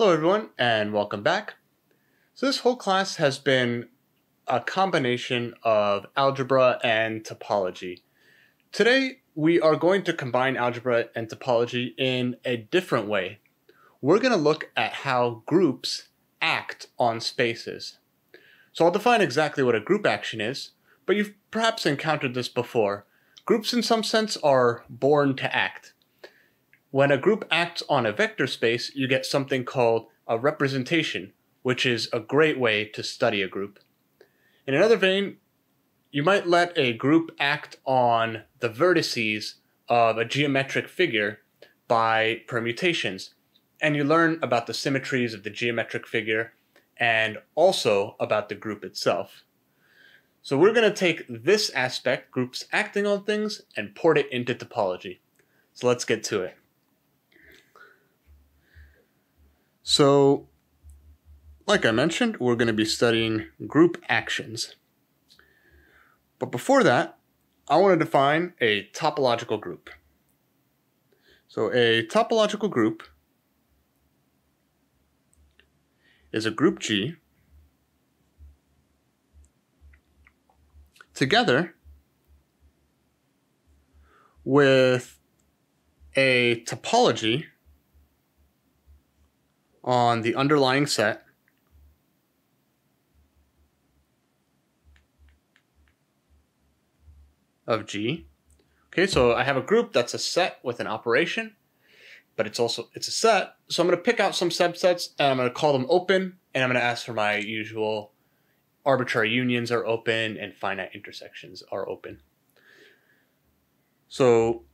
Hello everyone and welcome back. So this whole class has been a combination of algebra and topology. Today we are going to combine algebra and topology in a different way. We're going to look at how groups act on spaces. So I'll define exactly what a group action is, but you've perhaps encountered this before. Groups in some sense are born to act. When a group acts on a vector space, you get something called a representation, which is a great way to study a group. In another vein, you might let a group act on the vertices of a geometric figure by permutations, and you learn about the symmetries of the geometric figure and also about the group itself. So we're going to take this aspect, groups acting on things, and port it into topology. So let's get to it. So, like I mentioned, we're going to be studying group actions. But before that, I want to define a topological group. So a topological group is a group G together with a topology on the underlying set of G. Okay, so I have a group that's a set with an operation, but it's also it's a set. So I'm going to pick out some subsets and I'm going to call them open, and I'm going to ask for my usual arbitrary unions are open and finite intersections are open. So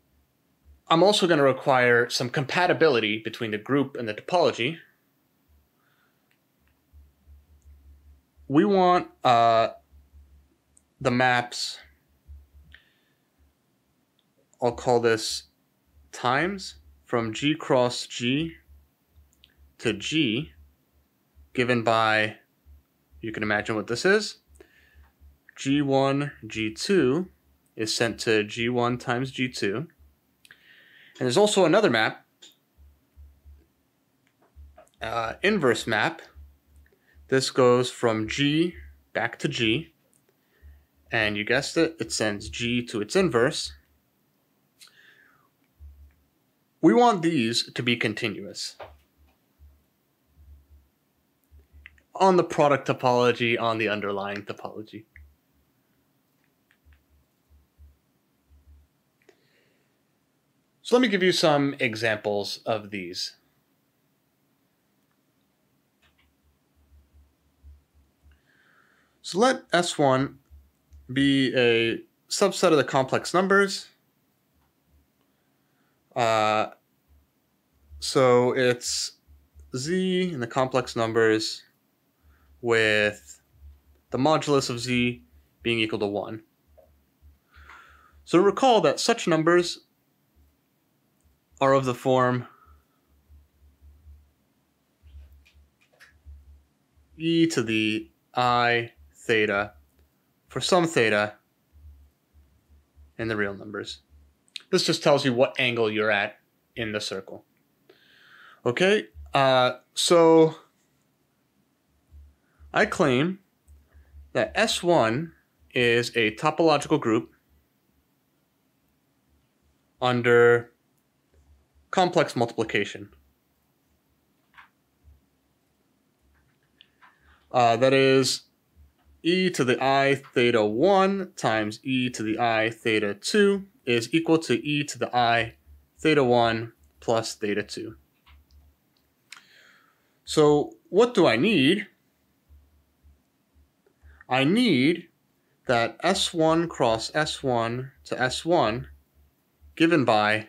I'm also going to require some compatibility between the group and the topology. We want uh, the maps, I'll call this times from G cross G to G, given by, you can imagine what this is, G1, G2 is sent to G1 times G2. And there's also another map, uh, inverse map, this goes from G back to G. And you guessed it, it sends G to its inverse. We want these to be continuous. On the product topology, on the underlying topology. So let me give you some examples of these. So let S1 be a subset of the complex numbers. Uh, so it's z in the complex numbers with the modulus of z being equal to 1. So recall that such numbers are of the form e to the i theta for some theta in the real numbers. This just tells you what angle you're at in the circle. Okay, uh, so I claim that S1 is a topological group under complex multiplication. Uh, that is e to the i theta 1 times e to the i theta 2 is equal to e to the i theta 1 plus theta 2. So what do I need? I need that S1 cross S1 to S1 given by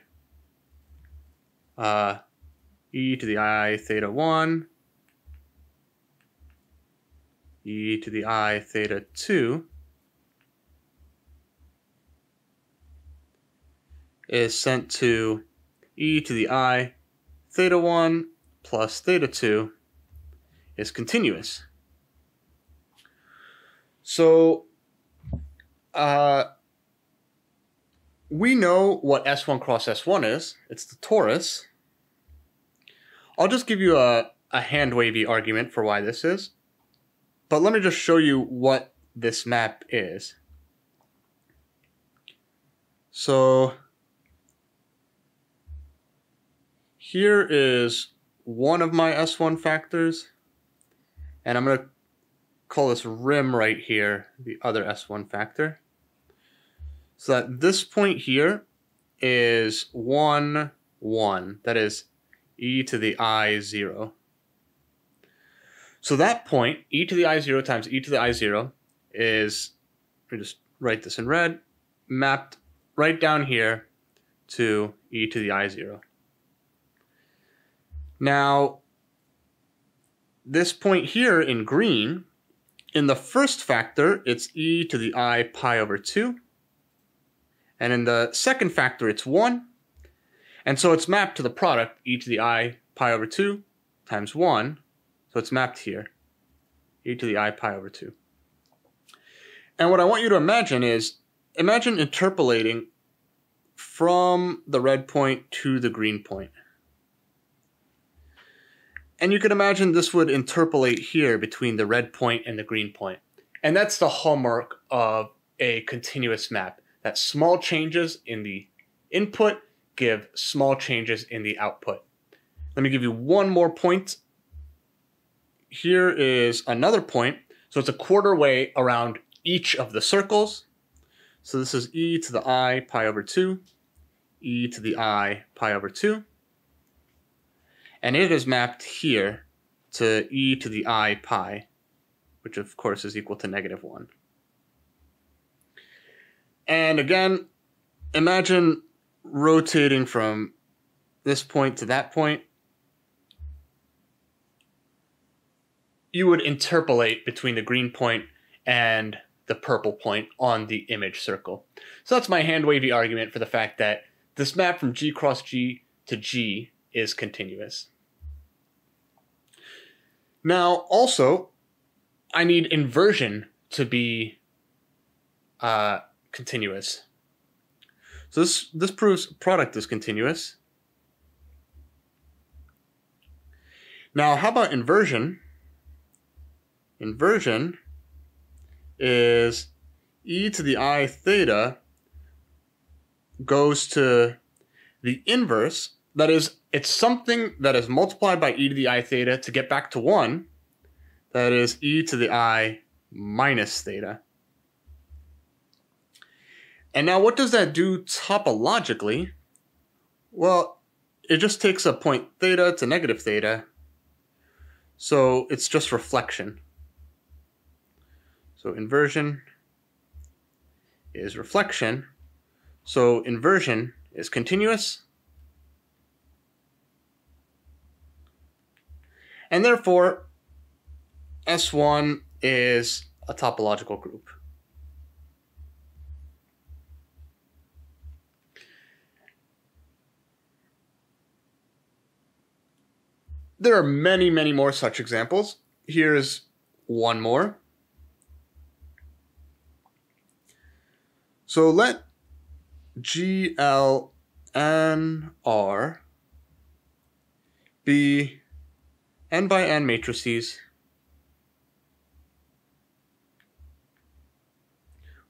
uh, e to the i theta 1 e to the i theta 2 is sent to e to the i theta 1 plus theta 2 is continuous. So uh, we know what S1 cross S1 is. It's the torus. I'll just give you a, a hand wavy argument for why this is. But let me just show you what this map is. So here is one of my S1 factors, and I'm going to call this rim right here the other S1 factor. So that this point here is 1, 1. That is e to the i 0. So that point, e to the i 0 times e to the i 0, is, let me just write this in red, mapped right down here to e to the i 0. Now, this point here in green, in the first factor, it's e to the i pi over 2. And in the second factor, it's 1. And so it's mapped to the product, e to the i pi over 2 times 1. So it's mapped here, e to the i pi over 2. And what I want you to imagine is, imagine interpolating from the red point to the green point. And you can imagine this would interpolate here between the red point and the green point. And that's the hallmark of a continuous map, that small changes in the input give small changes in the output. Let me give you one more point. Here is another point. So it's a quarter way around each of the circles. So this is e to the i pi over 2, e to the i pi over 2. And it is mapped here to e to the i pi, which of course is equal to negative 1. And again, imagine rotating from this point to that point. You would interpolate between the green point and the purple point on the image circle. So that's my hand wavy argument for the fact that this map from G cross G to G is continuous. Now, also, I need inversion to be uh, continuous. So this, this proves product is continuous. Now, how about inversion? Inversion is e to the i theta goes to the inverse. That is, it's something that is multiplied by e to the i theta to get back to 1. That is e to the i minus theta. And now what does that do topologically? Well, it just takes a point theta to negative theta. So it's just reflection. So inversion is reflection. So inversion is continuous. And therefore, S1 is a topological group. There are many, many more such examples. Here's one more. So let G, L, N, R be n by n matrices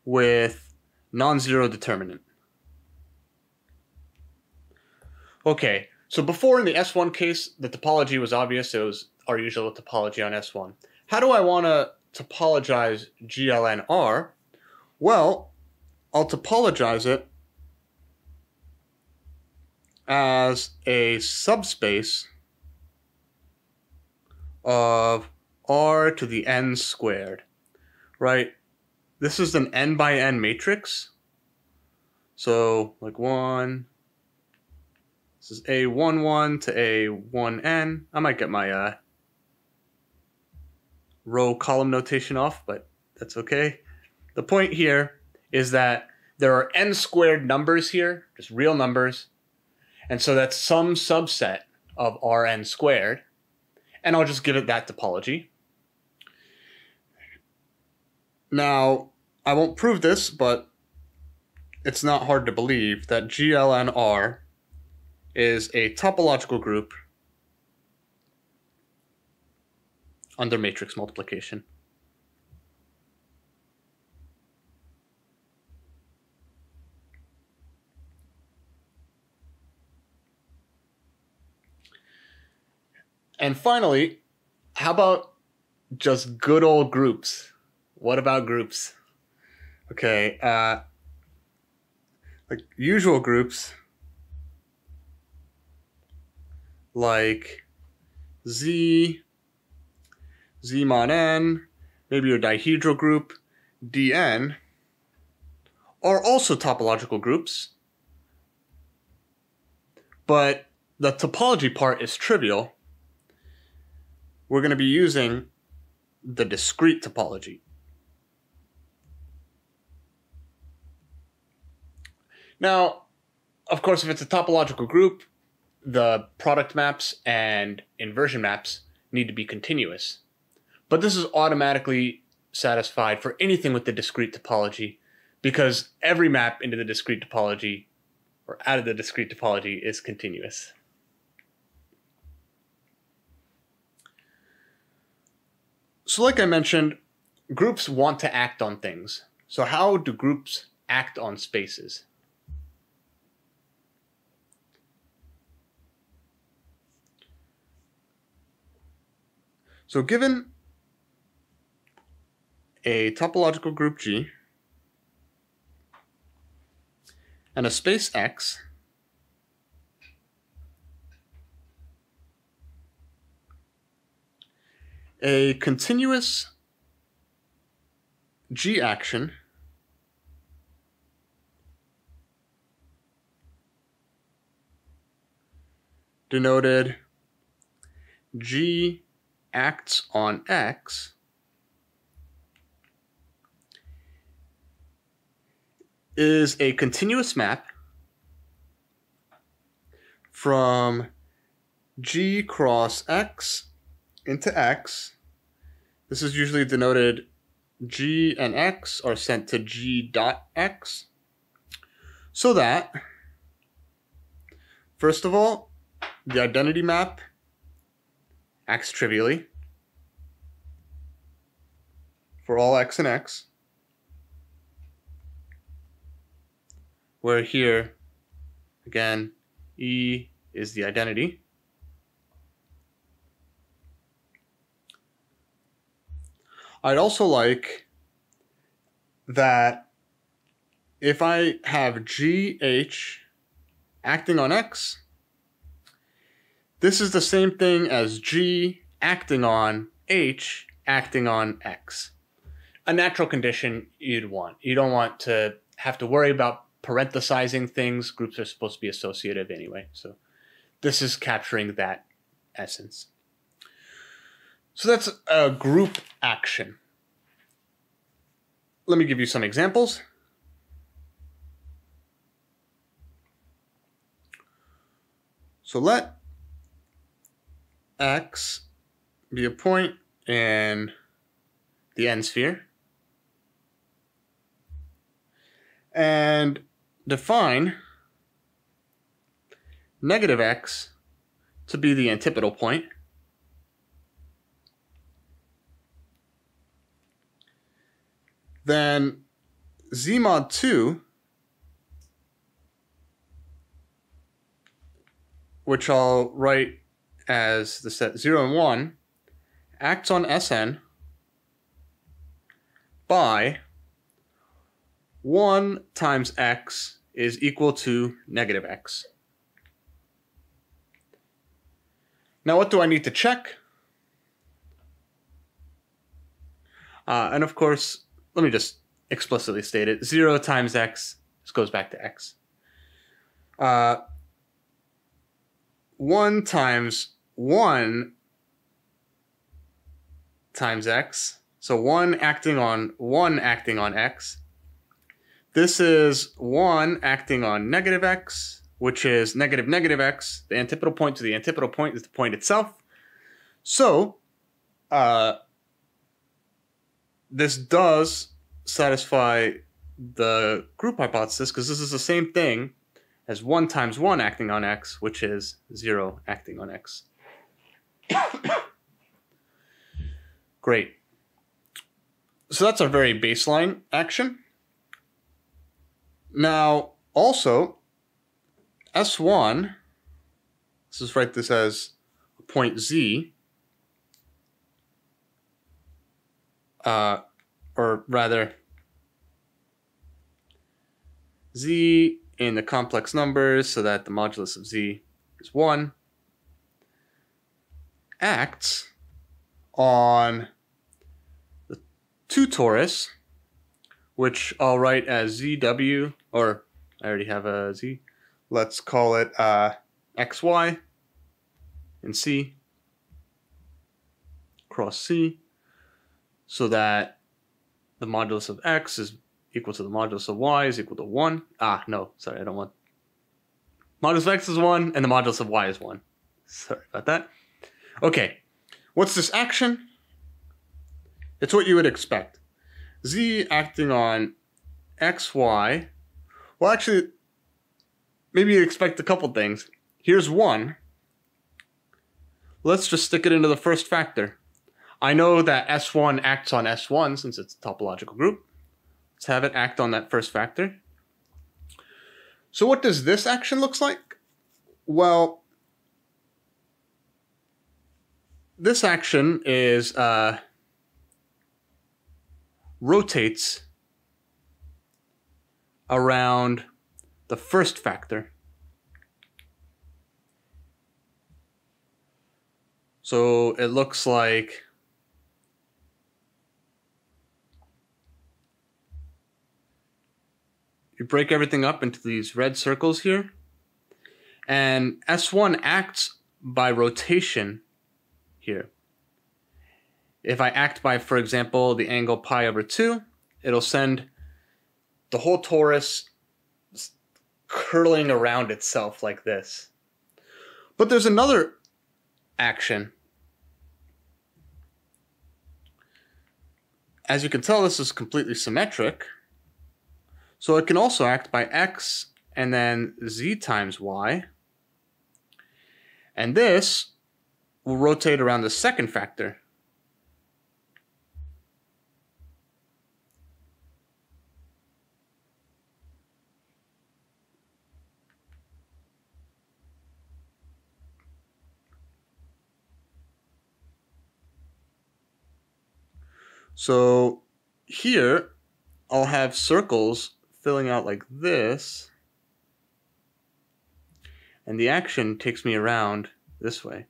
with non-zero determinant. Okay, so before in the S1 case, the topology was obvious. It was our usual topology on S1. How do I want to topologize GLNR? Well, I'll topologize it as a subspace of r to the n squared, right? This is an n by n matrix. So like 1, this is A11 to A1N. I might get my uh, row column notation off, but that's okay. The point here is that there are n squared numbers here, just real numbers, and so that's some subset of Rn squared, and I'll just give it that topology. Now, I won't prove this, but it's not hard to believe that GLNR is a topological group under matrix multiplication. And finally, how about just good old groups? What about groups? Okay, uh, like usual groups, like Z, Z mod N, maybe your dihedral group, Dn, are also topological groups. But the topology part is trivial. We're going to be using the discrete topology. Now, of course, if it's a topological group, the product maps and inversion maps need to be continuous. But this is automatically satisfied for anything with the discrete topology because every map into the discrete topology or out of the discrete topology is continuous. So like I mentioned, groups want to act on things. So how do groups act on spaces? So given a topological group G and a space X, a continuous G action denoted G acts on X is a continuous map from G cross X into X. This is usually denoted G and X are sent to G dot X. So that, first of all, the identity map acts trivially for all x and x, where here, again, E is the identity. I'd also like that if I have GH acting on X, this is the same thing as G acting on H acting on X. A natural condition you'd want. You don't want to have to worry about parenthesizing things. Groups are supposed to be associative anyway. So this is capturing that essence. So that's a group action. Let me give you some examples. So let x be a point in the n sphere and define negative x to be the antipodal point then z mod 2 which I'll write as the set 0 and 1 acts on Sn by 1 times x is equal to negative x. Now what do I need to check? Uh, and of course, let me just explicitly state it. 0 times x, this goes back to x. Uh, 1 times 1 times x. So 1 acting on 1 acting on x. This is 1 acting on negative x, which is negative negative x. The antipodal point to the antipodal point is the point itself. So, uh, this does satisfy the group hypothesis because this is the same thing as 1 times 1 acting on x, which is 0 acting on x. Great. So that's a very baseline action. Now, also, S1, let's just write this as point Z, uh, or rather, Z in the complex numbers so that the modulus of Z is 1, acts on the 2 torus, which I'll write as ZW, or I already have a Z. Let's call it uh, XY and C cross C so that the modulus of X is equal to the modulus of Y is equal to 1. Ah, no, sorry, I don't want. Modulus of X is 1 and the modulus of Y is 1. Sorry about that. Okay, what's this action? It's what you would expect. Z acting on XY. Well, actually, maybe you'd expect a couple things. Here's 1. Let's just stick it into the first factor. I know that S1 acts on S1 since it's a topological group. Let's have it act on that first factor. So what does this action looks like? Well, this action is uh, rotates around the first factor. So it looks like you break everything up into these red circles here. And S1 acts by rotation here. If I act by, for example, the angle pi over 2, it'll send the whole torus curling around itself like this. But there's another action As you can tell, this is completely symmetric. So it can also act by x and then z times y. And this will rotate around the second factor. So here, I'll have circles filling out like this. And the action takes me around this way.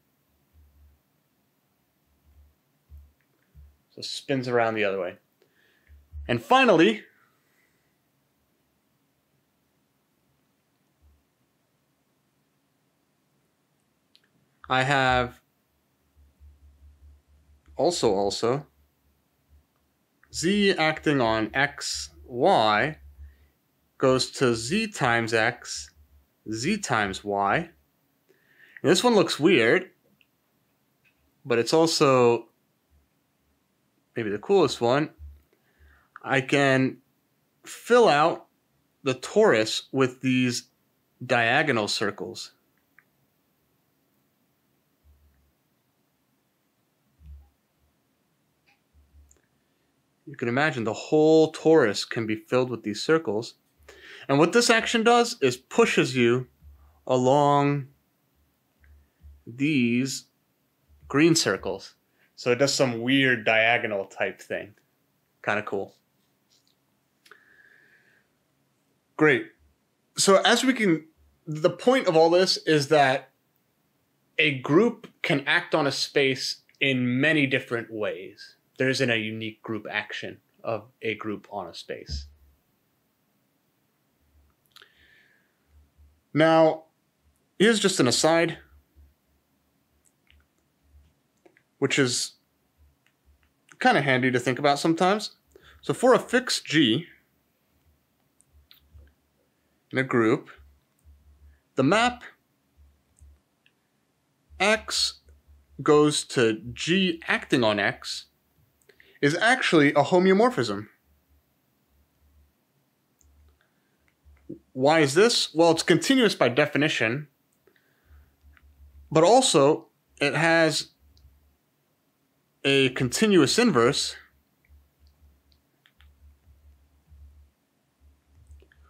So spins around the other way. And finally, I have also also z acting on x, y goes to z times x, z times y. And this one looks weird, but it's also maybe the coolest one. I can fill out the torus with these diagonal circles. You can imagine the whole torus can be filled with these circles. And what this action does is pushes you along these green circles. So it does some weird diagonal type thing. Kind of cool. Great. So as we can the point of all this is that a group can act on a space in many different ways there isn't a unique group action of a group on a space. Now, here's just an aside, which is kind of handy to think about sometimes. So for a fixed G in a group, the map X goes to G acting on X is actually a homeomorphism. Why is this? Well, it's continuous by definition, but also it has a continuous inverse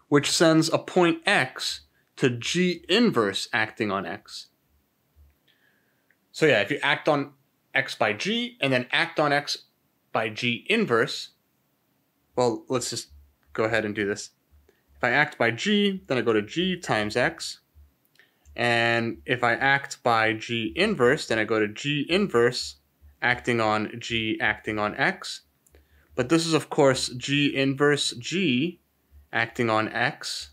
which sends a point x to G inverse acting on x. So yeah, if you act on x by G and then act on x by G inverse, well, let's just go ahead and do this. If I act by G, then I go to G times x. And if I act by G inverse, then I go to G inverse acting on G acting on x. But this is, of course, G inverse G acting on x,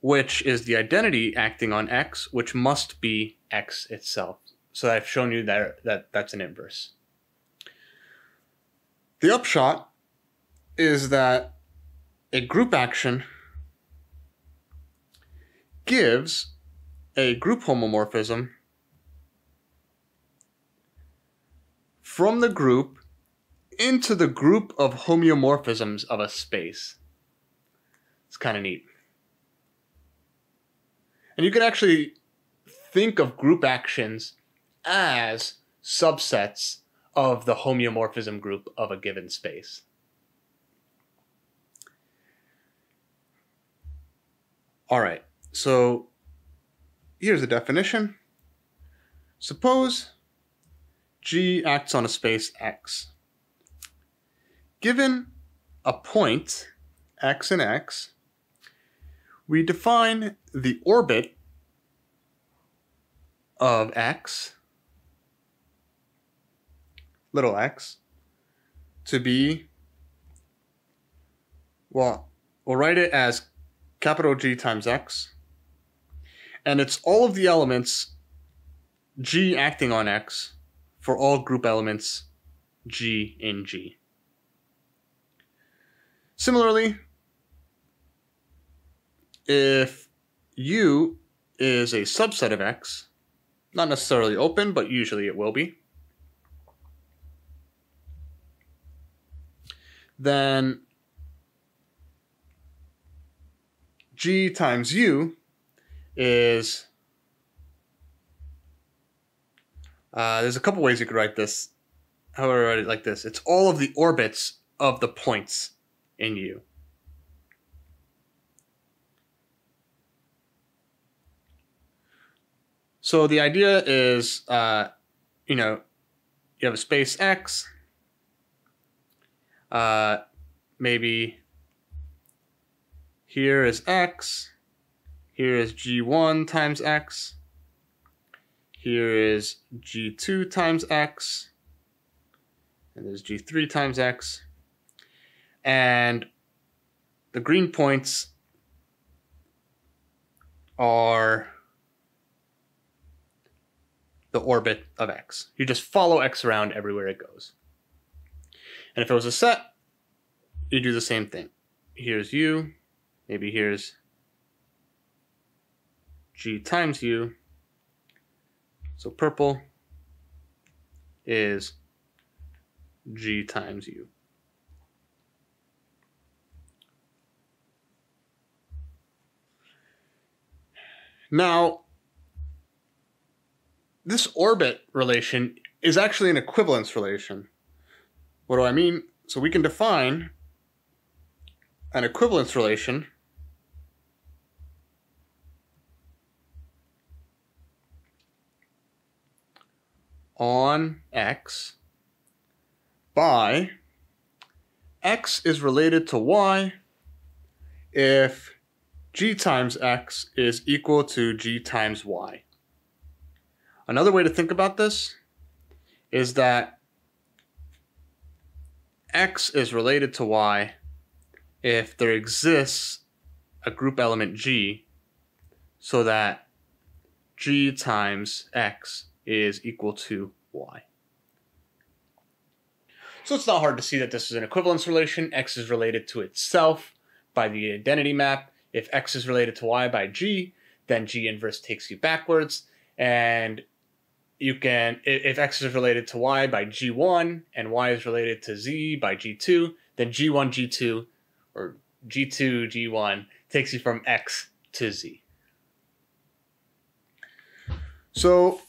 which is the identity acting on x, which must be x itself. So I've shown you that, that that's an inverse. The upshot is that a group action gives a group homomorphism from the group into the group of homeomorphisms of a space. It's kind of neat. And you can actually think of group actions as subsets of the homeomorphism group of a given space. All right, so here's the definition. Suppose G acts on a space X. Given a point, x and x, we define the orbit of x, little x, to be, well, we'll write it as capital G times x, and it's all of the elements G acting on x for all group elements G in G. Similarly, if U is a subset of X, not necessarily open, but usually it will be, then G times U is uh, there's a couple ways you could write this. How would I write it like this? It's all of the orbits of the points in U. So the idea is, uh, you know, you have a space X, uh, maybe here is X, here is G1 times X, here is G2 times X, and there's G3 times X, and the green points are the orbit of x. You just follow x around everywhere it goes. And if it was a set, you do the same thing. Here's u, maybe here's g times u. So purple is g times u. Now, this orbit relation is actually an equivalence relation. What do I mean? So we can define an equivalence relation on x by x is related to y if g times x is equal to g times y. Another way to think about this is that x is related to y if there exists a group element g so that g times x is equal to y. So it's not hard to see that this is an equivalence relation. x is related to itself by the identity map, if x is related to y by g, then g inverse takes you backwards. And you can, if x is related to y by g1 and y is related to z by g2, then g1, g2, or g2, g1 takes you from x to z. So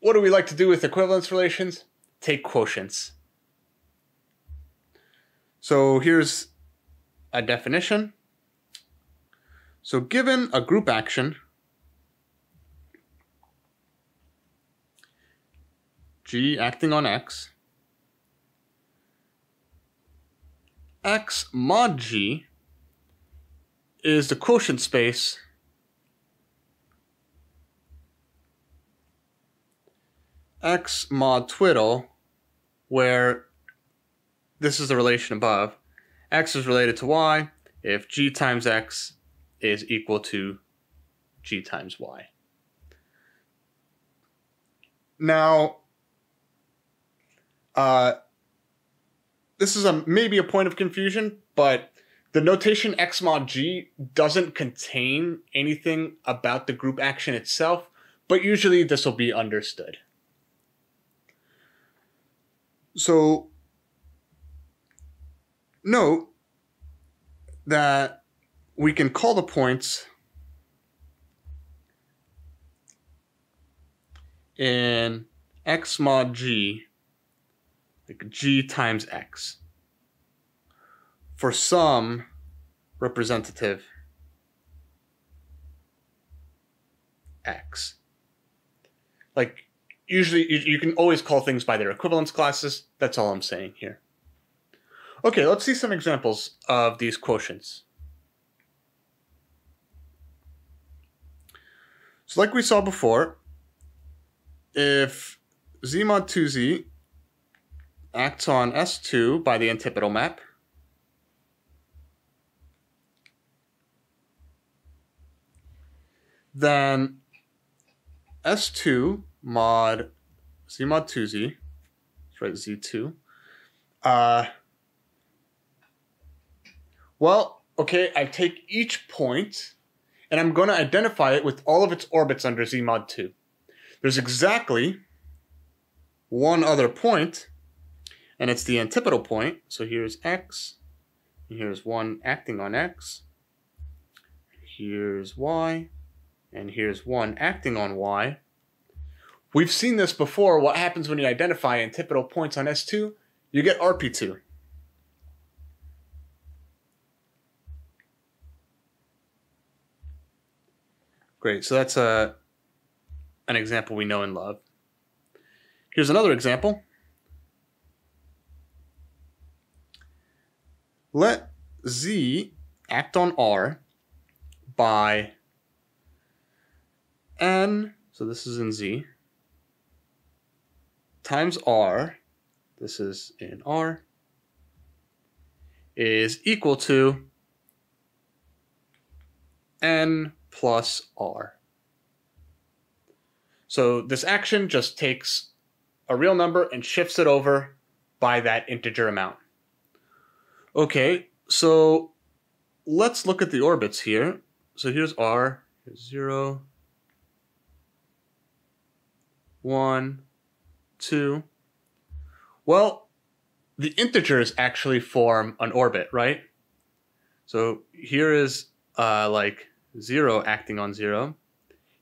what do we like to do with equivalence relations? Take quotients. So here's a definition. So given a group action, G acting on X, X mod G is the quotient space X mod twiddle, where this is the relation above. X is related to Y if G times X is equal to G times Y. Now, uh, this is a maybe a point of confusion, but the notation X mod G doesn't contain anything about the group action itself, but usually this will be understood. So note that we can call the points in x mod g, like g times x, for some representative x. Like usually you, you can always call things by their equivalence classes. That's all I'm saying here. Okay, let's see some examples of these quotients. So like we saw before, if z mod 2z acts on S2 by the antipodal map, then S2 mod z mod 2z, let's write z2. Uh, well, okay, I take each point and I'm going to identify it with all of its orbits under z mod 2. There's exactly one other point, and it's the antipodal point. So here's x, here's one acting on x, here's y, and here's one acting on y. We've seen this before. What happens when you identify antipodal points on S2? You get RP2. Great, so that's a, uh, an example we know and love. Here's another example. Let Z act on R by N, so this is in Z, times r, this is in r, is equal to n plus r. So this action just takes a real number and shifts it over by that integer amount. Okay, so let's look at the orbits here. So here's r, here's 0, 1, two. Well, the integers actually form an orbit, right? So here is uh, like zero acting on zero.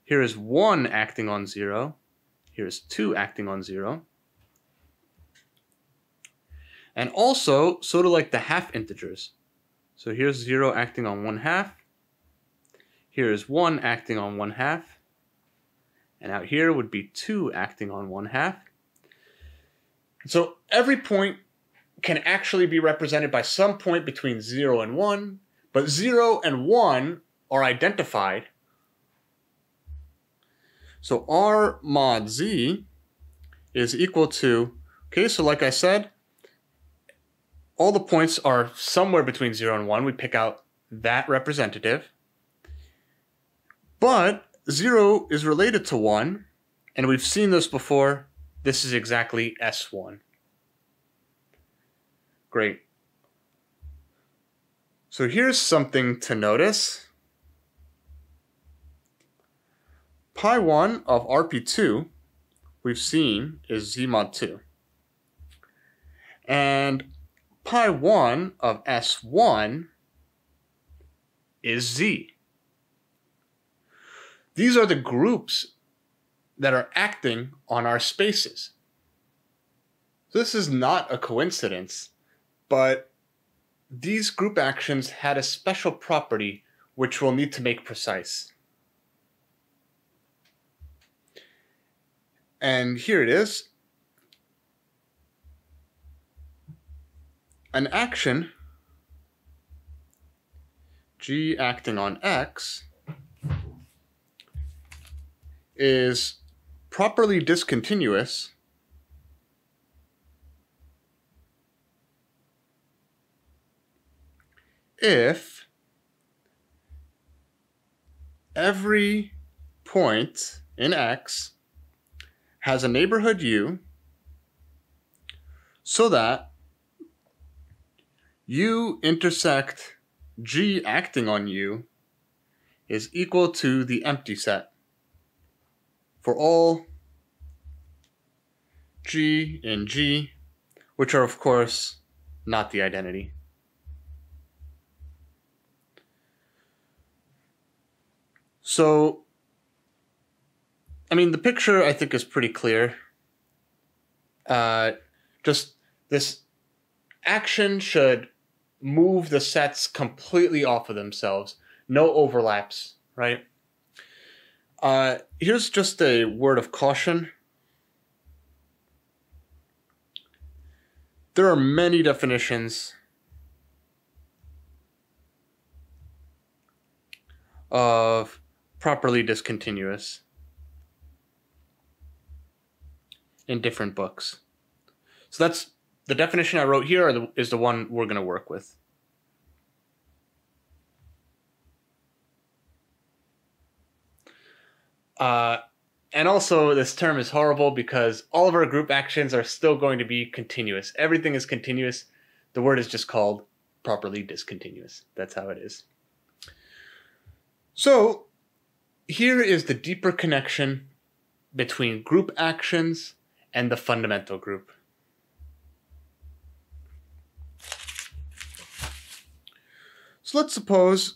Here is one acting on zero. Here is two acting on zero. And also, sort of like the half integers. So here's zero acting on one half. Here is one acting on one half. And out here would be two acting on one half. So every point can actually be represented by some point between 0 and 1, but 0 and 1 are identified. So R mod Z is equal to, okay, so like I said, all the points are somewhere between 0 and 1. We pick out that representative. But 0 is related to 1, and we've seen this before this is exactly S1. Great. So here's something to notice. Pi 1 of RP2 we've seen is Z mod 2. And pi 1 of S1 is Z. These are the groups that are acting on our spaces. So this is not a coincidence, but these group actions had a special property which we'll need to make precise. And here it is. An action, G acting on X, is properly discontinuous if every point in X has a neighborhood U so that U intersect G acting on U is equal to the empty set for all G and G, which are of course not the identity. So, I mean, the picture I think is pretty clear. Uh, just this action should move the sets completely off of themselves. No overlaps, right? Uh, here's just a word of caution. There are many definitions of properly discontinuous in different books. So that's the definition I wrote here is the one we're going to work with. Uh, and also, this term is horrible because all of our group actions are still going to be continuous. Everything is continuous. The word is just called properly discontinuous. That's how it is. So, here is the deeper connection between group actions and the fundamental group. So let's suppose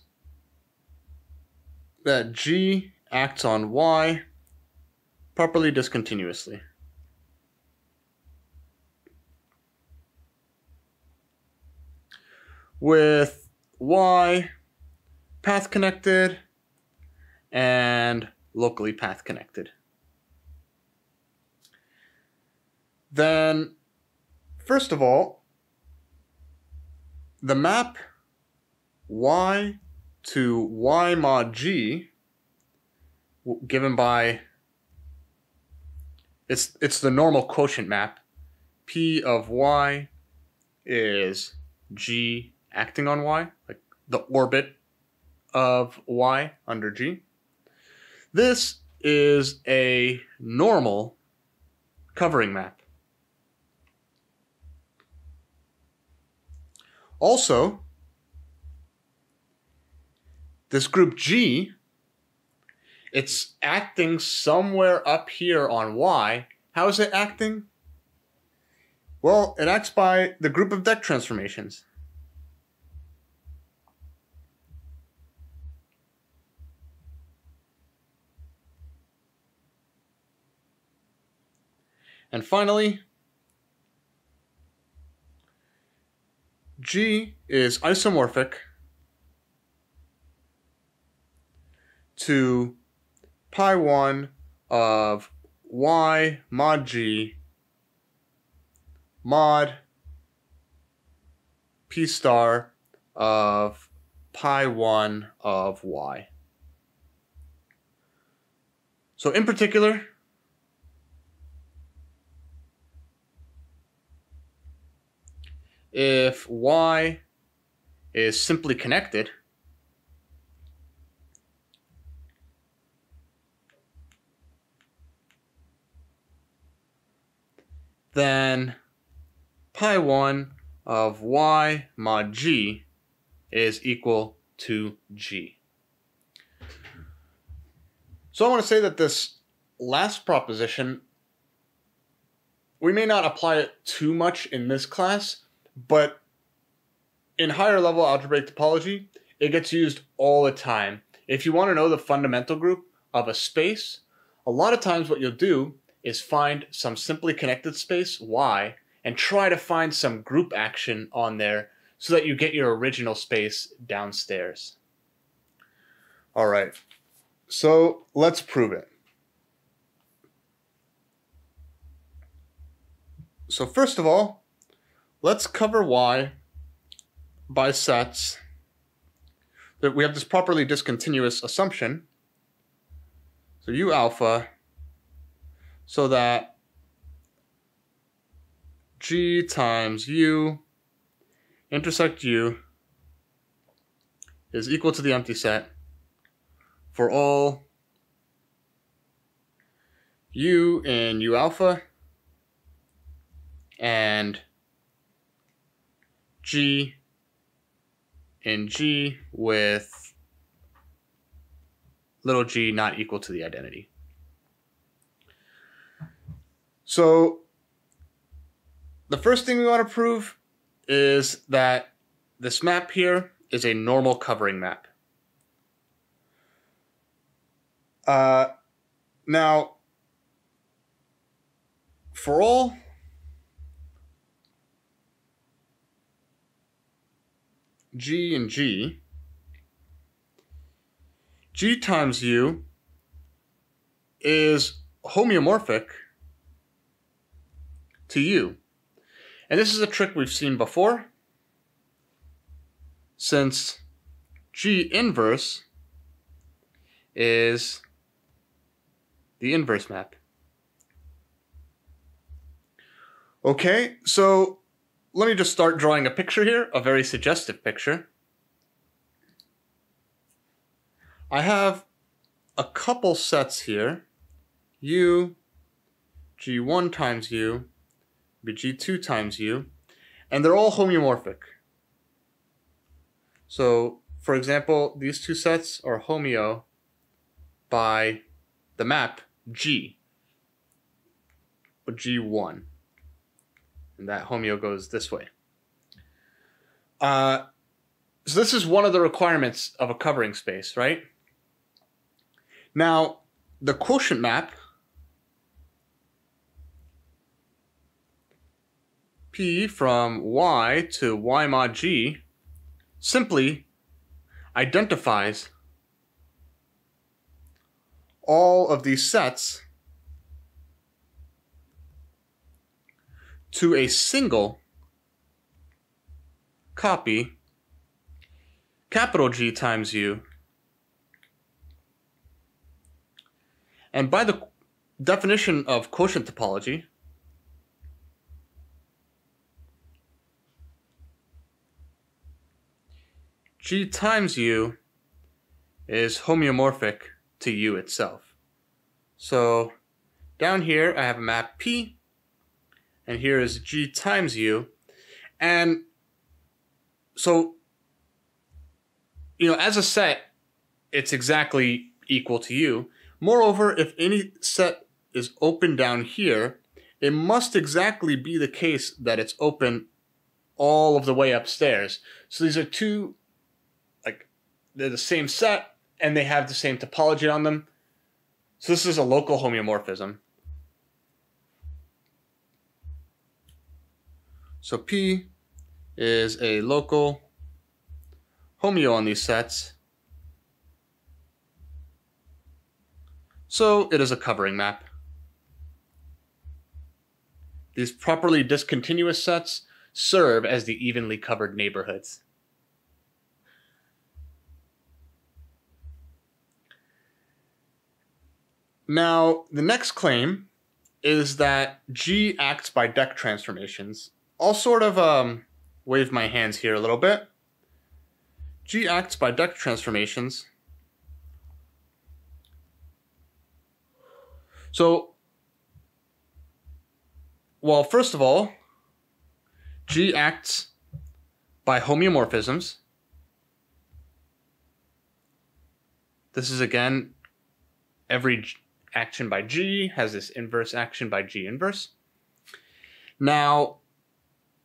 that G acts on Y properly discontinuously. With Y path connected and locally path connected. Then, first of all, the map y to y mod g given by it's it's the normal quotient map p of y is g acting on y like the orbit of y under g this is a normal covering map. Also, this group G, it's acting somewhere up here on Y. How is it acting? Well, it acts by the group of deck transformations. And finally, G is isomorphic to pi 1 of y mod g mod p star of pi 1 of y. So in particular, if y is simply connected, then pi 1 of y mod g is equal to g. So I want to say that this last proposition, we may not apply it too much in this class, but in higher level algebraic topology, it gets used all the time. If you want to know the fundamental group of a space, a lot of times what you'll do is find some simply connected space, Y, and try to find some group action on there so that you get your original space downstairs. All right, so let's prove it. So first of all, let's cover Y by sets that we have this properly discontinuous assumption. So U alpha, so that G times U intersect U is equal to the empty set for all U in U alpha and G in G with little g not equal to the identity. So the first thing we want to prove is that this map here is a normal covering map. Uh, now, for all G and G, G times U is homeomorphic to U. And this is a trick we've seen before, since G inverse is the inverse map. Okay, so let me just start drawing a picture here, a very suggestive picture. I have a couple sets here, u, g1 times u, g2 times u, and they're all homeomorphic. So, for example, these two sets are homeo by the map G, or G1 and that homeo goes this way. Uh, so this is one of the requirements of a covering space, right? Now, the quotient map P from Y to Y mod G simply identifies all of these sets to a single copy capital G times U. And by the definition of quotient topology, G times U is homeomorphic to U itself. So down here I have a map P and here is g times u. And so, you know, as a set, it's exactly equal to u. Moreover, if any set is open down here, it must exactly be the case that it's open all of the way upstairs. So these are two, they're the same set and they have the same topology on them. So this is a local homeomorphism. So P is a local homeo on these sets. So it is a covering map. These properly discontinuous sets serve as the evenly covered neighborhoods. Now, the next claim is that G acts by deck transformations I'll sort of um, wave my hands here a little bit. G acts by deck transformations. So, well, first of all, G acts by homeomorphisms. This is again, every action by G has this inverse action by G inverse. Now,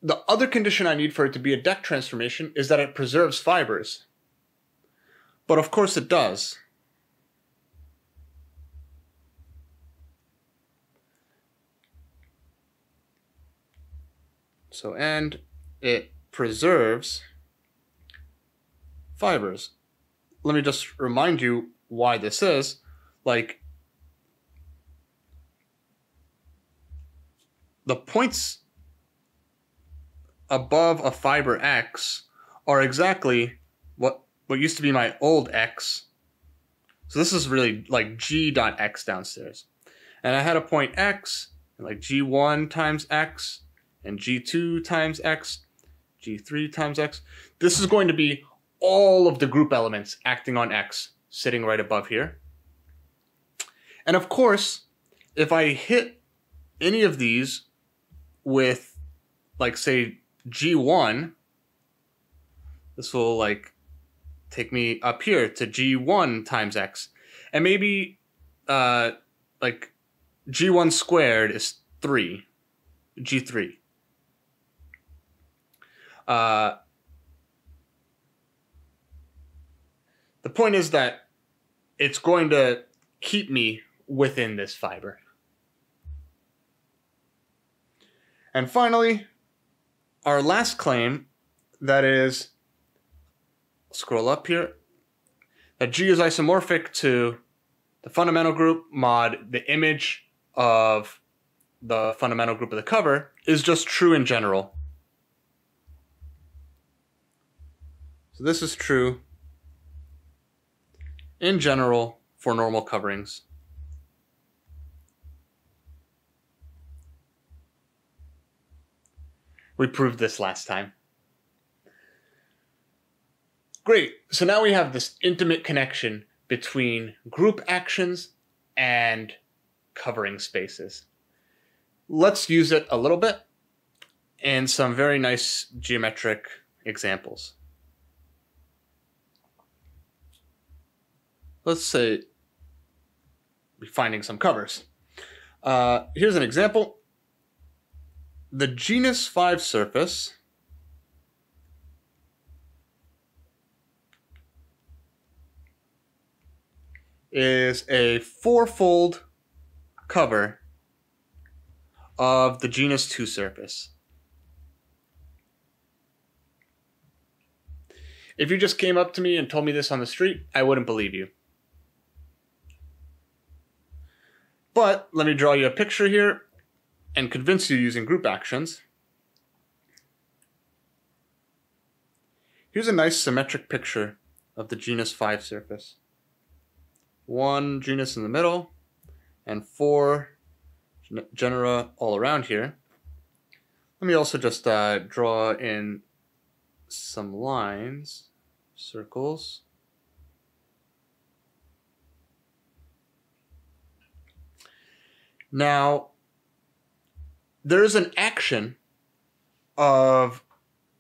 the other condition I need for it to be a deck transformation is that it preserves fibers. But of course it does. So, and it preserves fibers. Let me just remind you why this is. Like, the points above a fiber X are exactly what what used to be my old X. So this is really like G dot X downstairs. And I had a point X, like G1 times X, and G2 times X, G3 times X. This is going to be all of the group elements acting on X sitting right above here. And of course, if I hit any of these with, like, say, G1, this will, like, take me up here to G1 times X. And maybe, uh, like, G1 squared is 3, G3. Uh, the point is that it's going to keep me within this fiber. And finally, our last claim that is scroll up here that G is isomorphic to the fundamental group mod the image of the fundamental group of the cover is just true in general. So this is true in general for normal coverings. We proved this last time. Great. So now we have this intimate connection between group actions and covering spaces. Let's use it a little bit and some very nice geometric examples. let's say finding some covers. Uh, here's an example. The genus 5 surface is a fourfold cover of the genus 2 surface. If you just came up to me and told me this on the street, I wouldn't believe you. But let me draw you a picture here and convince you using group actions. Here's a nice symmetric picture of the genus 5 surface. One genus in the middle, and four genera all around here. Let me also just uh, draw in some lines, circles. Now, there's an action of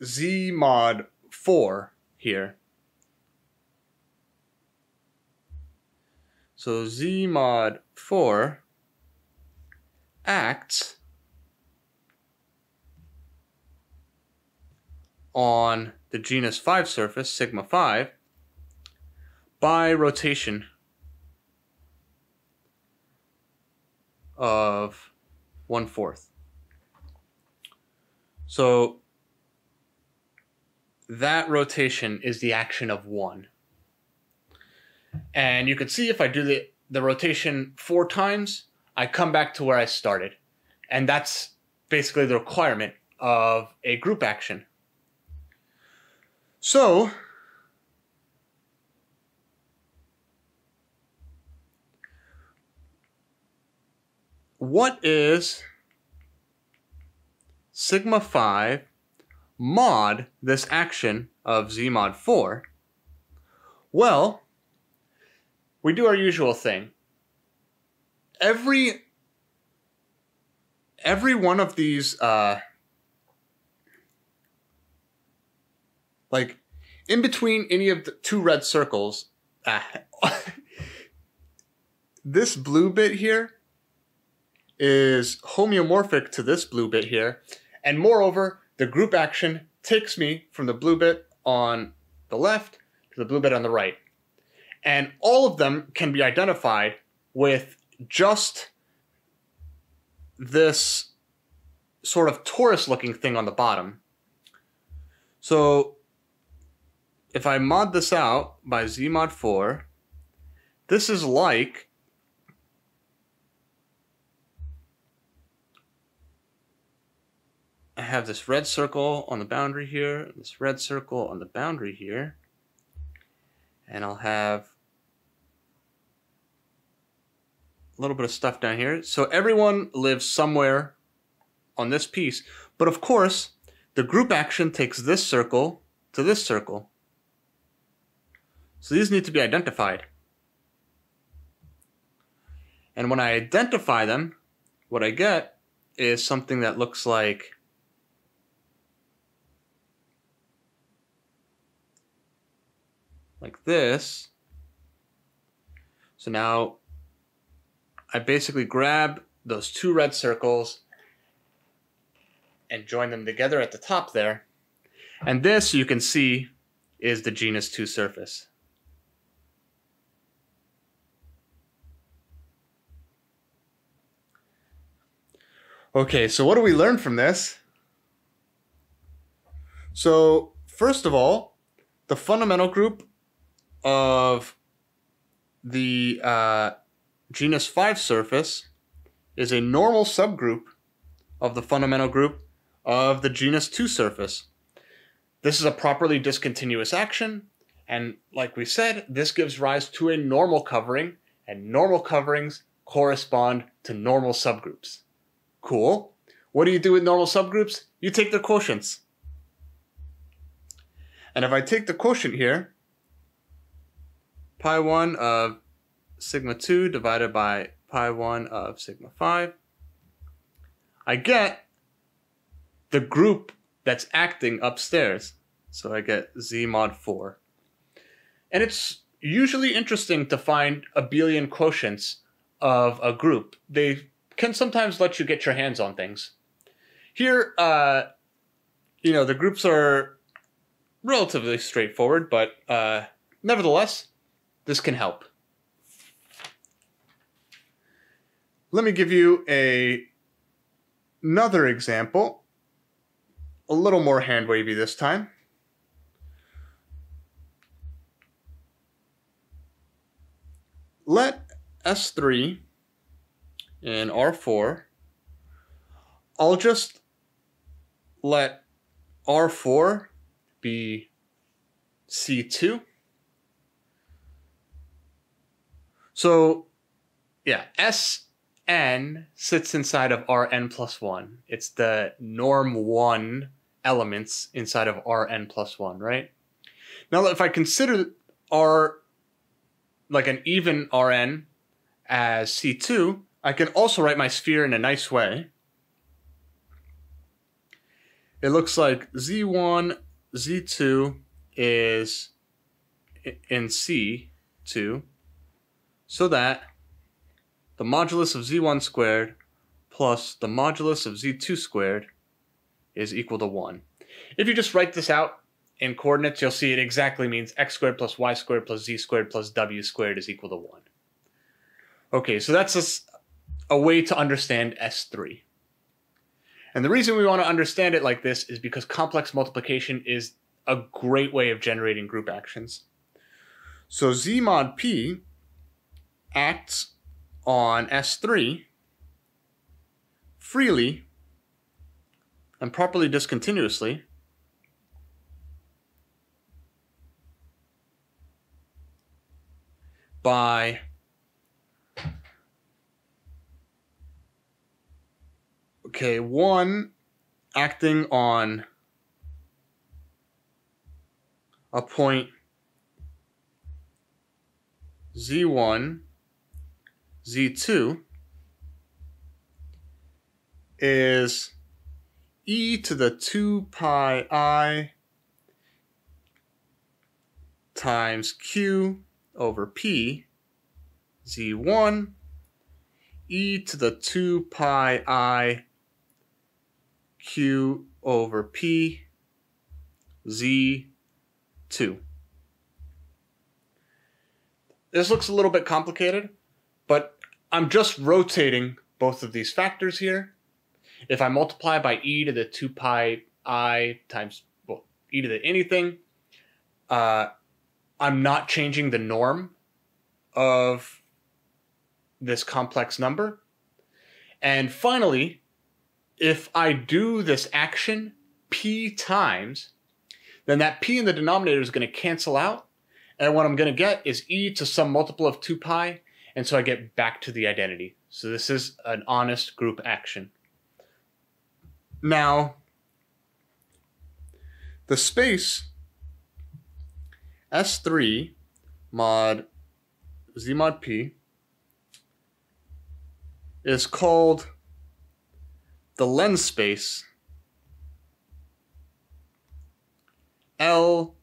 z mod 4 here. So z mod 4 acts on the genus 5 surface, sigma 5, by rotation of one fourth. So that rotation is the action of one. And you can see if I do the, the rotation four times, I come back to where I started. And that's basically the requirement of a group action. So what is sigma 5 mod this action of z mod 4? Well, we do our usual thing. Every every one of these uh like in between any of the two red circles uh, this blue bit here is homeomorphic to this blue bit here. And moreover, the group action takes me from the blue bit on the left to the blue bit on the right. And all of them can be identified with just this sort of torus looking thing on the bottom. So if I mod this out by zmod 4, this is like I have this red circle on the boundary here, this red circle on the boundary here, and I'll have a little bit of stuff down here. So everyone lives somewhere on this piece, but of course, the group action takes this circle to this circle. So these need to be identified. And when I identify them, what I get is something that looks like like this. So now I basically grab those two red circles and join them together at the top there. And this, you can see, is the genus 2 surface. Okay, so what do we learn from this? So, first of all, the fundamental group of the uh, genus 5 surface is a normal subgroup of the fundamental group of the genus 2 surface. This is a properly discontinuous action, and like we said, this gives rise to a normal covering, and normal coverings correspond to normal subgroups. Cool. What do you do with normal subgroups? You take their quotients. And if I take the quotient here, pi 1 of sigma 2 divided by pi 1 of sigma 5, I get the group that's acting upstairs. So I get z mod 4. And it's usually interesting to find abelian quotients of a group. They can sometimes let you get your hands on things. Here, uh, you know, the groups are relatively straightforward, but uh, nevertheless, this can help. Let me give you a another example, a little more hand wavy this time. Let S3 and R4, I'll just let R4 be C2 So, yeah, Sn sits inside of Rn plus 1. It's the norm 1 elements inside of Rn plus 1, right? Now, if I consider R like an even Rn as C2, I can also write my sphere in a nice way. It looks like Z1, Z2 is in C2 so that the modulus of z1 squared plus the modulus of z2 squared is equal to 1. If you just write this out in coordinates, you'll see it exactly means x squared plus y squared plus z squared plus w squared is equal to 1. Okay, so that's a, a way to understand S3. And the reason we want to understand it like this is because complex multiplication is a great way of generating group actions. So z mod p acts on S3 freely and properly discontinuously. By okay one acting on a point z1 z2 is e to the 2 pi i times q over p z1 e to the 2 pi i q over p z2. This looks a little bit complicated, but I'm just rotating both of these factors here. if I multiply by e to the 2 pi i times, well, e to the anything, uh, I'm not changing the norm of this complex number. And finally, if I do this action p times, then that p in the denominator is going to cancel out. And what I'm going to get is e to some multiple of 2 pi. And so I get back to the identity. So this is an honest group action. Now, the space S3 mod Z mod P is called the lens space LPQ.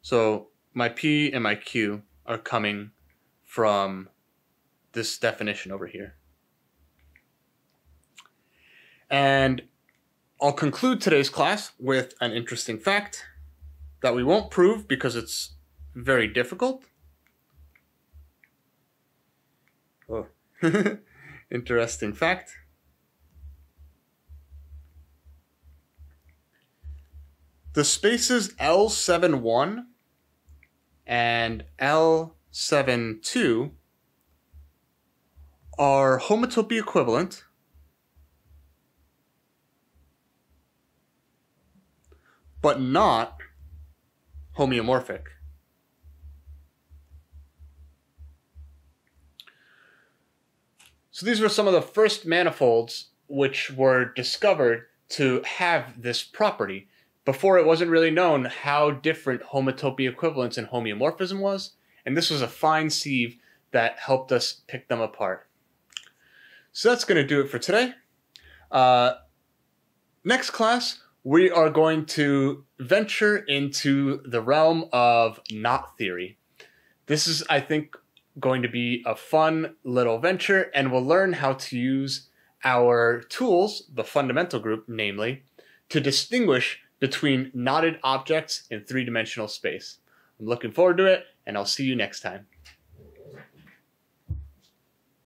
So my P and my Q are coming from this definition over here. And I'll conclude today's class with an interesting fact that we won't prove because it's very difficult. Oh, interesting fact. The spaces L71 and L72 are homotopy equivalent but not homeomorphic. So these were some of the first manifolds which were discovered to have this property. Before it wasn't really known how different homotopy equivalence and homeomorphism was, and this was a fine sieve that helped us pick them apart. So that's going to do it for today. Uh, next class, we are going to venture into the realm of knot theory. This is, I think, going to be a fun little venture, and we'll learn how to use our tools, the fundamental group, namely, to distinguish between knotted objects in three dimensional space. I'm looking forward to it, and I'll see you next time.